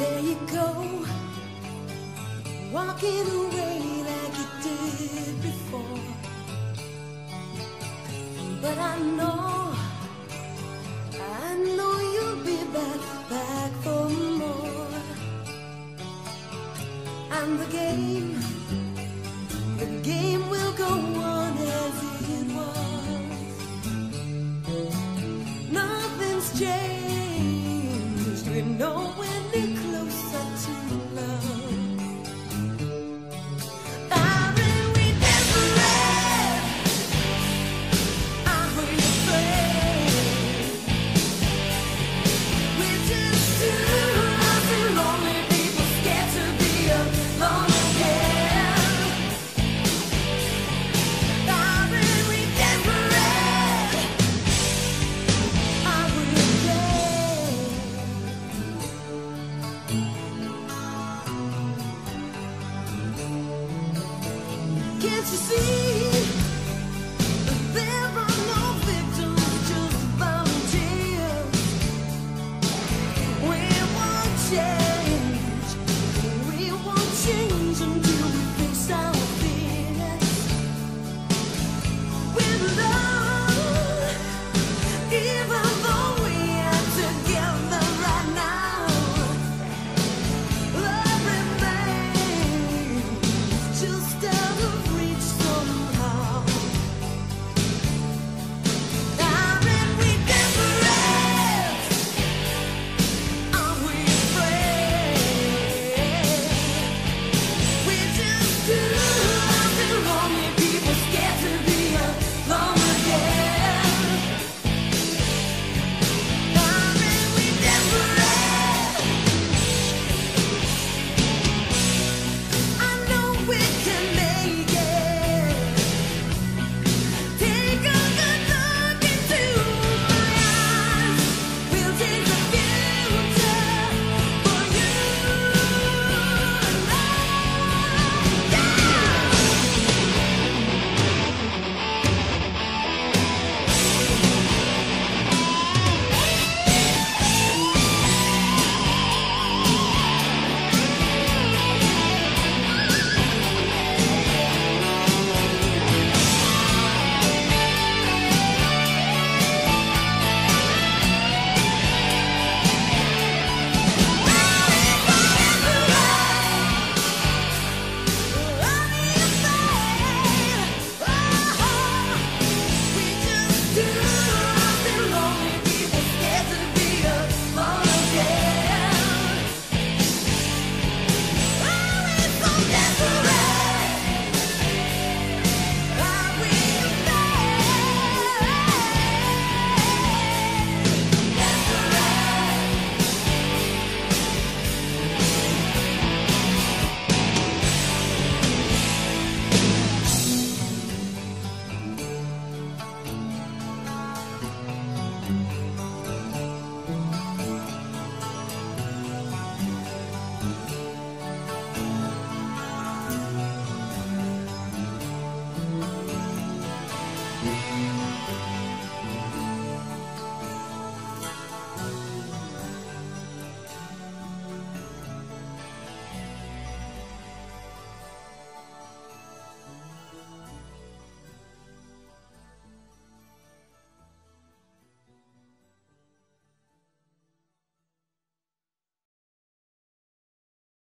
there you go, walking away like you did before. But I know, I know you'll be back, back for more. And the game, the game will go on as it was. Nothing's changed. can't you see?